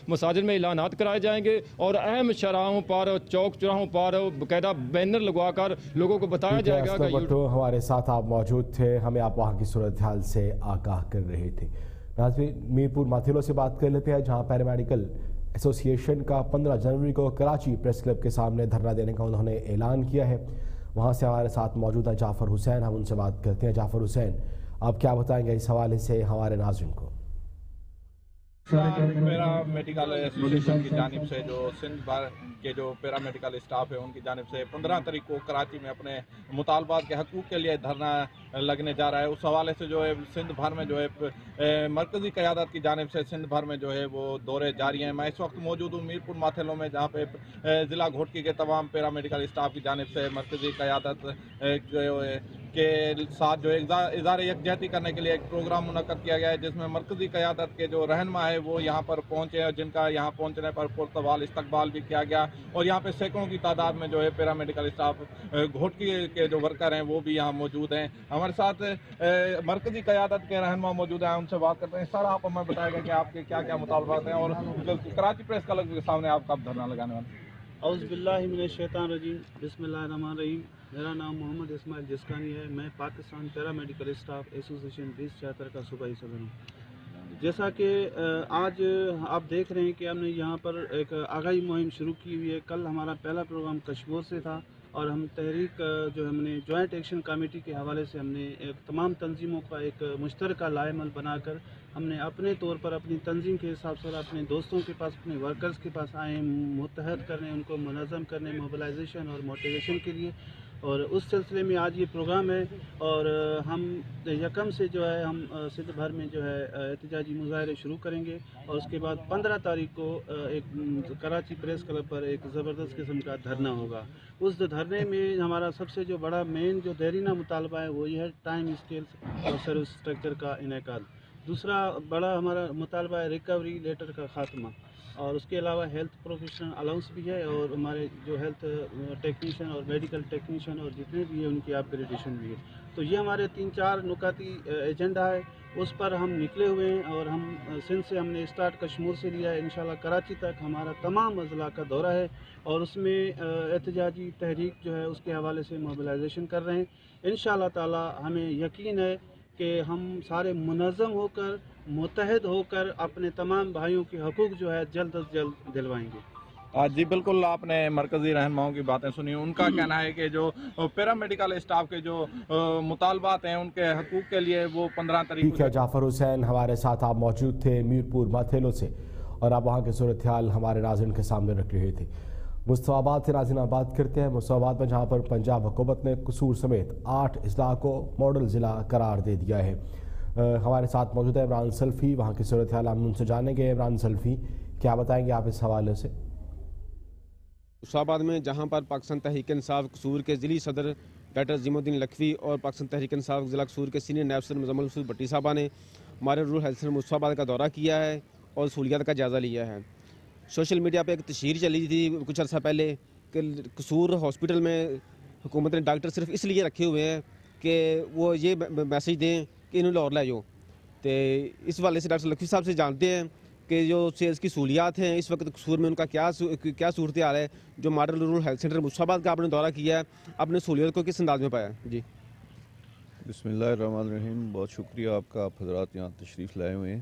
مساجد میں اعلانات کرائے جائیں گے۔ اور اہم شراہوں پر چوک چراہوں پر باقاعدہ بینر لگوا کر لوگوں کو بتایا جائے گا ہمارے ساتھ آپ موجود تھے۔ ہمیں آپ وہاں کی صورتحال سے آگاہ کر رہے تھے۔ ناظرین، میرپور ماتھیلو سے بات کر لیتے ہیں، جہاں پیرامیڈیکل ایسوسی ایشن کا پندرہ جنوری کو کراچی پریس کلب کے سامنے دھرنا دینے کا انہوں نے اعلان کیا ہے۔ وہاں سے ہمارے ساتھ موجود ہیں جعفر حسین، ہم ان سے بات کرتے ہیں۔ جعفر حسین، آپ کیا بتائیں گے اس حوالے سے ہمارے ناظرین کو؟ پیرا میڈیکل ایسوسیشن کی جانب سے جو سندھ بھر کے جو پیرا میڈیکل اسٹاف ہے ان کی جانب سے پندرہ تاریخ کو کراچی میں اپنے مطالبات کے حقوق کے لیے دھرنا لگنے جا رہا ہے۔ اس حوالے سے جو ہے، سندھ بھر میں جو ہے مرکزی قیادت کی جانب سے سندھ بھر میں جو ہے، وہ دورے جاری ہیں۔ میں اس وقت موجود ہوں میرپور ماتھلوں میں، جہاں پہ ضلع گھوٹکی کے تمام پیرا میڈیکل اسٹاف کی جانب سے مرکزی قیادت کے ساتھ جو اظہار یکجہتی کرنے کے لیے ایک پروگرام منعقد کیا گیا ہے، جس میں مرکزی قیادت کے جو رہنما ہے وہ یہاں پر پہنچے ہیں جن کا یہاں پہنچنے پر پرتوال استقبال بھی کیا گیا۔ اور یہاں پہ سینکڑوں کی تعداد میں جو ہے پیرا میڈیکل اسٹاف گھوٹکی کے جو ورکر ہیں، وہ بھی یہاں موجود ہیں۔ ہمارے ساتھ مرکزی قیادت کے رہنما موجود ہیں، ان سے بات کرتے ہیں۔ سر آپ ہمیں بتائے گا کہ آپ کے کیا کیا مطالبات ہیں اور کراچی پریس کلب کے سامنے آپ کب دھرنا لگانے والے اعوذ باللہ من الشیطان الرجیم، بسم اللہ الرحمن الرحیم۔ میرا نام محمد اسماعیل جسکانی ہے۔ میں Pakistan para medical staff association بیس چھہتر کا صوبائی صدر ہوں۔ جیسا کہ آج آپ دیکھ رہے ہیں کہ ہم نے یہاں پر ایک آگاہی مہم شروع کی ہوئی ہے۔ کل ہمارا پہلا پروگرام کشمور سے تھا۔ اور ہم تحریک جو ہم نے جوائنٹ ایکشن کمیٹی کے حوالے سے ہم نے تمام تنظیموں کا ایک مشترکہ لائے عمل بنا کر ہم نے اپنے طور پر اپنی تنظیم کے حساب سے اپنے دوستوں کے پاس، اپنے ورکرز کے پاس آئیں متحد کرنے، ان کو منظم کرنے موبلائزیشن اور موٹیویشن کے لیے اور اس سلسلے میں آج یہ پروگرام ہے اور ہم یکم سے جو ہے ہم سندھ بھر میں جو ہے احتجاجی مظاہرے شروع کریں گے اور اس کے بعد پندرہ تاریخ کو ایک کراچی پریس کلب پر ایک زبردست قسم کا دھرنا ہوگا۔ اس دھرنے میں ہمارا سب سے جو بڑا مین جو دہرینہ مطالبہ ہے وہ یہ ہے ٹائم اسکیلس اور سروس اسٹرکچر کا انعقاد۔ دوسرا بڑا ہمارا مطالبہ ہے ریکوری لیٹر کا خاتمہ۔ اور اس کے علاوہ ہیلتھ پروفیشنل الاؤنس بھی ہے اور ہمارے جو ہیلتھ ٹیکنیشین uh, اور میڈیکل ٹیکنیشین اور جتنے بھی ہیں، ان کی آپ گریڈیشن بھی ہے۔ تو یہ ہمارے تین چار نکاتی uh, ایجنڈا ہے۔ اس پر ہم نکلے ہوئے ہیں اور ہم uh, سندھ سے ہم نے اسٹارٹ کشمور سے لیا ہے، انشاءاللہ کراچی تک ہمارا تمام اضلاع کا دورہ ہے اور اس میں احتجاجی تحریک جو ہے، اس کے حوالے سے موبلائزیشن کر رہے ہیں۔ انشاءاللہ تعالی ہمیں یقین ہے کہ ہم سارے منظم ہو کر متحد ہو کر اپنے تمام بھائیوں کے حقوق جو ہے جلد از جلد دلوائیں گے۔ جی بالکل آپ نے مرکزی رہنماؤں کی باتیں سنی۔ ان کا کہنا ہے کہ جو پیرامیڈیکل اسٹاف کے جو مطالبات ہیں ان کے حقوق کے لیے وہ پندرہ تاریخ جعفر حسین ہمارے ساتھ آپ موجود تھے میرپور ماتھیلو سے اور آپ وہاں کے صورتحال ہمارے ناظرین کے سامنے رکھ رہے تھے۔ مصطفی آباد سے ناظرین بات کرتے ہیں۔ مصطفی آباد میں جہاں پر پنجاب حکومت نے قصور سمیت آٹھ اضلاع کو ماڈل ضلع قرار دے دیا ہے۔ ہمارے ساتھ موجود ہے عمران سلفی، وہاں کی صورتحال ہم ان سے جانیں گے۔ عمران سلفی، کیا بتائیں گے آپ اس حوالے سے؟ آباد میں جہاں پر پاکستان تحریک انصاف قصور کے ضلع صدر ڈاکٹر ضیم الدین لکھوی اور پاکستان تحریک انصاف ضلع قصور کے سینئر نائب صدر مزمل رسول بھٹی صاحبہ نے ہمارے رورل ہیلتھ سینٹر آباد کا دورہ کیا ہے اور سہولیات کا جائزہ لیا ہے۔ سوشل میڈیا پہ ایک تشہیر چلی تھی کچھ عرصہ پہلے کہ قصور ہاسپٹل میں حکومت نے ڈاکٹر صرف اس لیے رکھے ہوئے ہیں کہ وہ یہ میسج دیں کہ انہوں لاہور لے جاؤ۔ تو اس والے سے ڈاکٹر لکھوی صاحب سے جانتے ہیں کہ جو سیلز کی سہولیات ہیں، اس وقت قصور میں ان کا کیا کیا صورتحال ہے؟ جو model rural health centre Mustafa کا آپ نے دورہ کیا ہے، آپ نے سہولیات کو کس انداز میں پایا؟ جی۔ بسم اللہ الرحمن الرحیم۔ بہت شکریہ آپ کا، آپ حضرات یہاں تشریف لائے ہوئے ہیں۔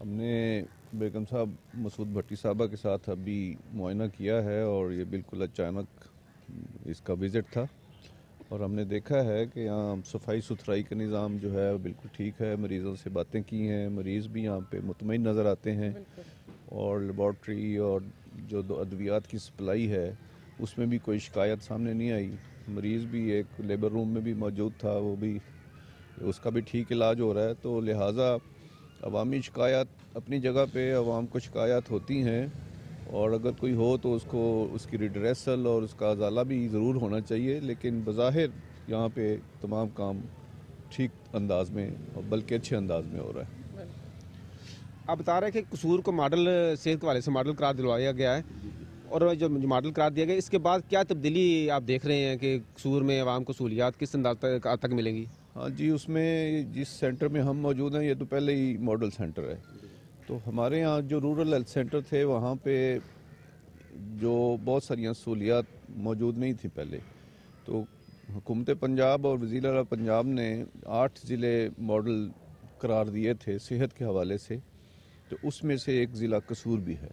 ہم نے بیگم صاحب مسعود بھٹی صاحبہ کے ساتھ ابھی معائنہ کیا ہے اور یہ بالکل اچانک اس کا وزٹ تھا۔ اور ہم نے دیکھا ہے کہ یہاں صفائی ستھرائی کا نظام جو ہے بالکل ٹھیک ہے مریضوں سے باتیں کی ہیں مریض بھی یہاں پہ مطمئن نظر آتے ہیں اور لیبارٹری اور جو ادویات کی سپلائی ہے اس میں بھی کوئی شکایت سامنے نہیں آئی۔ مریض بھی ایک لیبر روم میں بھی موجود تھا وہ بھی اس کا بھی ٹھیک علاج ہو رہا ہے۔ تو لہٰذا عوامی شکایات اپنی جگہ پہ عوام کو شکایات ہوتی ہیں۔ اور اگر کوئی ہو تو اس کو اس کی ریڈریسل اور اس کا ازالہ بھی ضرور ہونا چاہیے لیکن بظاہر یہاں پہ تمام کام ٹھیک انداز میں اور بلکہ اچھے انداز میں ہو رہا ہے۔ آپ بتا رہے ہیں کہ قصور کو ماڈل صحت کے والے سے ماڈل قرار دلوایا گیا ہے اور جو ماڈل قرار دیا گیا اس کے بعد کیا تبدیلی آپ دیکھ رہے ہیں کہ قصور میں عوام کو سہولیات کس انداز تک ملیں گی؟ ہاں جی اس میں جس سینٹر میں ہم موجود ہیں یہ تو پہلے ہی ماڈل سینٹر ہے۔ تو ہمارے ہاں جو رورل ہیلتھ سینٹر تھے، وہاں پہ جو بہت ساری سہولیات موجود نہیں تھیں پہلے۔ تو حکومت پنجاب اور وزیر اعلیٰ پنجاب نے آٹھ ضلع ماڈل قرار دیے تھے صحت کے حوالے سے۔ تو اس میں سے ایک ضلع قصور بھی ہے۔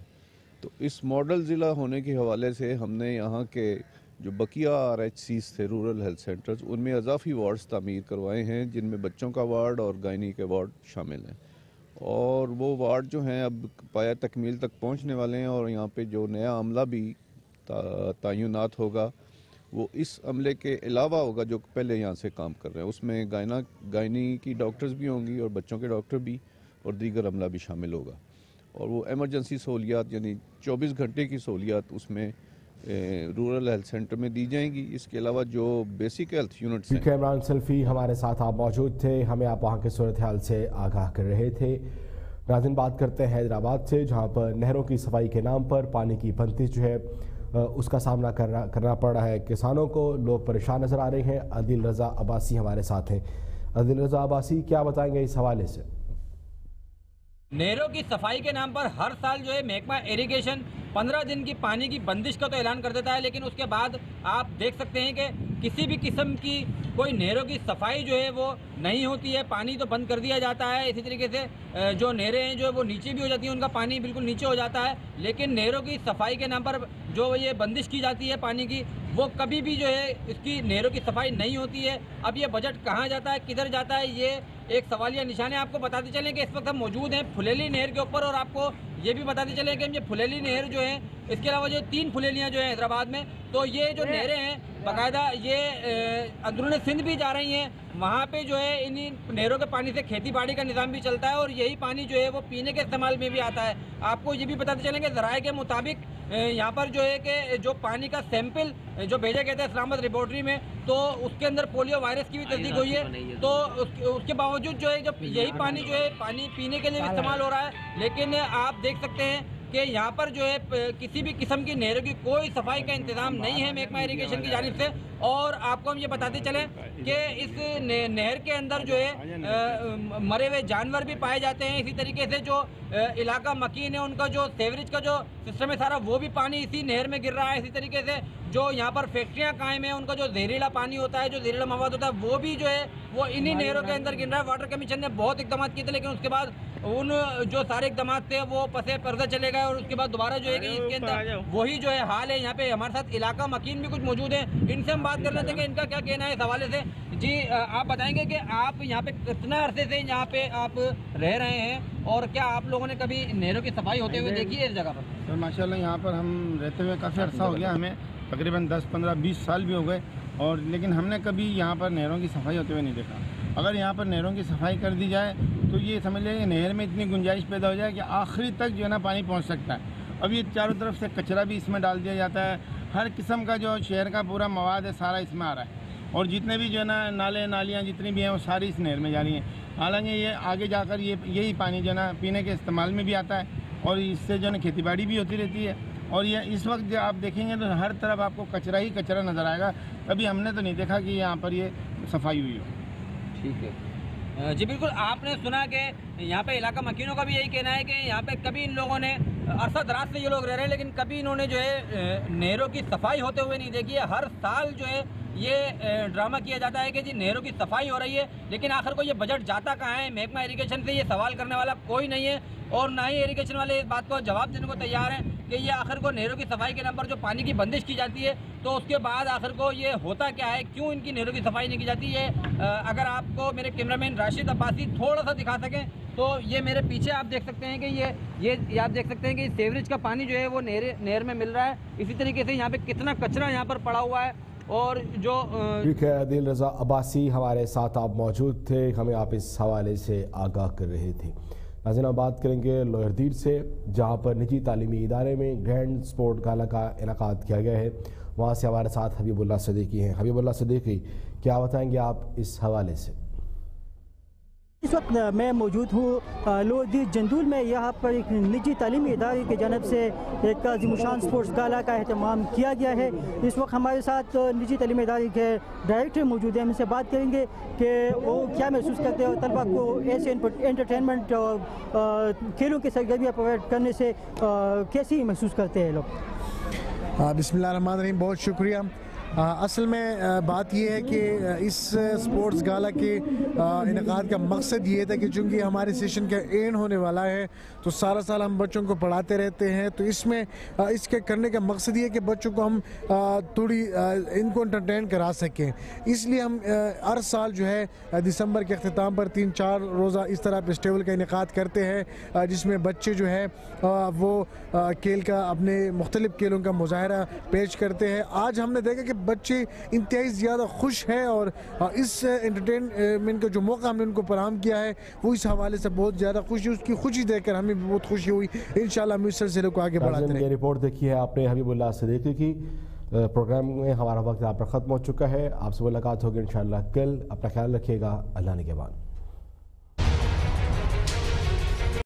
تو اس ماڈل ضلع ہونے کے حوالے سے ہم نے یہاں کے جو بقیہ آر ایچ سیز تھے رورل ہیلتھ سینٹرز ان میں اضافی وارڈز تعمیر کروائے ہیں، جن میں بچوں کا وارڈ اور گائنی کے وارڈ شامل ہیں۔ اور وہ وارڈ جو ہیں اب پایا تکمیل تک پہنچنے والے ہیں اور یہاں پہ جو نیا عملہ بھی تعینات ہوگا، وہ اس عملے کے علاوہ ہوگا جو پہلے یہاں سے کام کر رہے ہیں۔ اس میں گائنا گائنی کی ڈاکٹرز بھی ہوں گی اور بچوں کے ڈاکٹر بھی اور دیگر عملہ بھی شامل ہوگا۔ اور وہ ایمرجنسی سہولیات یعنی چوبیس گھنٹے کی سہولیات اس میں رورل ہیلتھ سینٹر میں دی جائیں گی۔ اس کے علاوہ جو بیسک ہیلتھ یونٹس ہیں۔ کیمران سلفی ہمارے ساتھ آپ موجود تھے۔ ہمیں آپ وہاں کے صورتحال سے آگاہ کر رہے تھے۔ ناظرین بات کرتے ہیں حیدرآباد سے جہاں پر نہروں کی صفائی کے نام پر پانی کی بندش جو ہے اس کا سامنا کرنا پڑ رہا ہے۔ کسانوں کو لوگ پریشان نظر آ رہے ہیں۔ عدل رضا عباسی ہمارے ساتھ ہیں۔ عدل رضا عباسی کیا بتائیں گے اس حوالے سے؟ نہروں کی صفائی کے نام پر ہر سال جو ہے محکمہ ایریگیشن پندرہ دن کی پانی کی بندش کا تو اعلان کر دیتا ہے، لیکن اس کے بعد آپ دیکھ سکتے ہیں کہ کسی بھی قسم کی کوئی نہروں کی صفائی جو ہے وہ نہیں ہوتی ہے۔ پانی تو بند کر دیا جاتا ہے۔ اسی طریقے سے جو نہریں ہیں جو وہ نیچے بھی ہو جاتی ہیں، ان کا پانی بالکل نیچے ہو جاتا ہے۔ لیکن نہروں کی صفائی کے نام پر جو یہ بندش کی جاتی ہے پانی کی، وہ کبھی بھی جو ہے اس کی نہروں کی صفائی نہیں ہوتی ہے۔ اب یہ بجٹ کہاں جاتا ہے؟ کدھر جاتا ہے؟ یہ ایک سوالیہ نشان ہے۔ آپ کو بتاتے چلیں کہ اس وقت ہم موجود ہیں پھلیلی نہر کے اوپر اور آپ کو یہ بھی بتاتے چلے کہ ہم یہ پھلیلی نہر جو ہے اس کے علاوہ جو تین پھلیلیاں جو ہیں حیدرآباد میں تو یہ جو نہریں ہیں باقاعدہ یہ اندرون سندھ بھی جا رہی ہیں وہاں پہ جو ہے ان نہروں کے پانی سے کھیتی باڑی کا نظام بھی چلتا ہے اور یہی پانی جو ہے وہ پینے کے استعمال میں بھی آتا ہے۔ آپ کو یہ بھی بتاتے چلیں کہ ذرائع کے مطابق یہاں پر جو ہے کہ جو پانی کا سیمپل جو بھیجا گیا تھا اسلام آباد میں تو اس کے اندر پولیو وائرس کی بھی تصدیق ہوئی ہے۔ تو اس کے باوجود جو ہے جب یہی پانی جو ہے پانی پینے کے لیے بھی استعمال ہو رہا ہے لیکن آپ دیکھ سکتے ہیں کہ یہاں پر جو ہے کسی بھی قسم کی نہروں کی کوئی صفائی کا انتظام نہیں ہے محکمہ اریگیشن کی جانب سے۔ اور آپ کو ہم یہ بتاتے چلیں کہ اس نہر کے اندر جو ہے مرے ہوئے جانور بھی پائے جاتے ہیں۔ اسی طریقے سے جو علاقہ مکین ہے، ان کا جو سیوریج کا جو سسٹم ہے سارا وہ بھی پانی اسی نہر میں گر رہا ہے اسی طریقے سے جو یہاں پر فیکٹریاں قائم ہیں ان کا جو زہریلا پانی ہوتا ہے جو زہریلا مواد ہوتا ہے وہ بھی جو ہے وہ انہی نہروں کے اندر گر رہا ہے۔ واٹر کمیشن نے بہت اقدامات کیے تھے لیکن اس کے بعد ان جو سارے اقدامات تھے وہ پسے پردہ چلے گئے اور اس کے بعد دوبارہ جو ہے کہ اس کے اندر وہی جو ہے حال ہے۔ یہاں پہ ہمارے ساتھ علاقہ مکین بھی کچھ موجود ہیں ان سے ہم بات کر لیتے ہیں کہ ان کا کیا کہنا ہے اس حوالے سے۔ جی آپ بتائیں گے کہ آپ یہاں پہ کتنا عرصے سے یہاں پہ آپ رہ رہے ہیں؟ اور کیا آپ لوگوں نے کبھی نہروں کی صفائی ہوتے ہوئے دیکھی ہے اس جگہ پر؟ سر ماشاء اللہ یہاں پر ہم رہتے ہوئے کافی عرصہ ہو گیا ہمیں تقریباً دس پندرہ بیس سال بھی ہو گئے اور لیکن ہم نے کبھی یہاں پر نہروں کی صفائی ہوتے ہوئے نہیں دیکھا۔ اگر یہاں پر نہروں کی صفائی کر دی جائے تو یہ سمجھ لیں کہ نہر میں اتنی گنجائش پیدا ہو جائے کہ آخری تک جو ہے نا پانی پہنچ سکتا ہے۔ اب یہ چاروں طرف سے کچرا بھی اس میں ڈال دیا جاتا ہے۔ ہر قسم کا جو شہر کا پورا مواد ہے سارا اس میں آ رہا ہے۔ اور جتنے بھی جو ہے نا نالے نالیاں جتنی بھی ہیں وہ ساری اس نہر میں جا رہی ہیں۔ حالانکہ یہ آگے جا کر یہ یہی پانی جو نا پینے کے استعمال میں بھی آتا ہے اور اس سے جو ہے نا کھیتی باڑی بھی ہوتی رہتی ہے اور یہ اس وقت جو آپ دیکھیں گے تو ہر طرف آپ کو کچرا ہی کچرا نظر آئے گا۔ کبھی ہم نے تو نہیں دیکھا کہ یہاں پر یہ صفائی ہوئی ہو۔ ٹھیک ہے۔ جی بالکل، آپ نے سنا کہ یہاں پہ علاقہ مکینوں کا بھی یہی کہنا ہے کہ یہاں پہ کبھی ان لوگوں نے عرصہ دراز سے یہ لوگ رہ رہے ہیں، لیکن کبھی انہوں نے جو ہے نہروں کی صفائی ہوتے ہوئے نہیں دیکھی ہے۔ ہر سال جو ہے یہ ڈرامہ کیا جاتا ہے کہ جی نہروں کی صفائی ہو رہی ہے، لیکن آخر کو یہ بجٹ جاتا کہاں ہے؟ محکمہ ایریگیشن سے یہ سوال کرنے والا کوئی نہیں ہے، اور نہ ہی ایریگیشن والے اس بات کو جواب دینے کو تیار ہیں کہ یہ آخر کو نہروں کی صفائی کے نام پر جو پانی کی بندش کی جاتی ہے، تو اس کے بعد آخر کو یہ ہوتا کیا ہے؟ کیوں ان کی نہروں کی صفائی نہیں کی جاتی؟ ہے اگر آپ کو میرے کیمرامین راشد عباسی تھوڑا سا دکھا سکیں، تو یہ میرے پیچھے آپ دیکھ سکتے ہیں کہ یہ یہ آپ دیکھ سکتے ہیں کہ سیوریج کا پانی جو ہے وہ نہر نہر میں مل رہا ہے۔ اسی طریقے سے یہاں پہ کتنا کچرا یہاں پر پڑا ہوا ہے۔ اور جو ہے عدیل رضا عباسی ہمارے ساتھ آپ موجود تھے، ہمیں آپ اس حوالے سے آگاہ کر رہے تھے۔ ناظرین بات کریں گے لوہردیر سے، جہاں پر نجی تعلیمی ادارے میں گرینڈ سپورٹ گالا کا انعقاد کیا گیا ہے۔ وہاں سے ہمارے ساتھ حبیب اللہ صدیقی ہیں۔ حبیب اللہ صدیقی، کیا بتائیں گے آپ اس حوالے سے؟ اس وقت میں موجود ہوں۔ لودھی جندول میں یہاں پر ایک نجی تعلیمی ادارے کی جانب سے ایک عظیم شان سپورٹس گالا کا اہتمام کیا گیا ہے۔ اس وقت ہمارے ساتھ نجی تعلیمی ادارے کے ڈائریکٹر موجود ہیں۔ ہم سے بات کریں گے کہ وہ کیا محسوس کرتے ہیں اور کو ایسے انٹرٹینمنٹ کھیلوں کی سرگرمیاں پرووائڈ کرنے سے کیسی محسوس کرتے ہیں لوگ؟ بسم اللہ الرحمن الرحیم، بہت شکریہ۔ اصل میں بات یہ ہے کہ اس سپورٹس گالا کے انعقاد کا مقصد یہ تھا کہ چونکہ ہمارے سیشن کا اینڈ ہونے والا ہے، تو سارا سال ہم بچوں کو پڑھاتے رہتے ہیں، تو اس میں اس کے کرنے کا مقصد یہ ہے کہ بچوں کو ہم تھوڑی ان کو انٹرٹین کرا سکیں۔ اس لیے ہم ہر سال جو ہے دسمبر کے اختتام پر تین چار روزہ اس طرح فیسٹیول کا انعقاد کرتے ہیں جس میں بچے جو ہے وہ کھیل کا اپنے مختلف کھیلوں کا مظاہرہ پیش کرتے ہیں۔ آج ہم نے دیکھا کہ بچے انتہائی زیادہ خوش ہیں اور ہاں، اس انٹرٹینمنٹ کا جو موقع ہم نے ان کو فراہم کیا ہے وہ اس حوالے سے بہت زیادہ خوش ہے اس کی خوشی دیکھ کر ہمیں بہت خوشی ہوئی۔ انشاءاللہ ہم اس سلسلے کو آگے بڑھاتے ہیں یہ رپورٹ دیکھی ہے آپ نے حبیب اللہ صدیقی کی پروگرام میں ہمارا وقت آپ پر ختم ہو چکا ہے۔ آپ سے ملاقات ہوگی انشاءاللہ کل۔ اپنا خیال رکھیے گا۔ اللہ نگہبان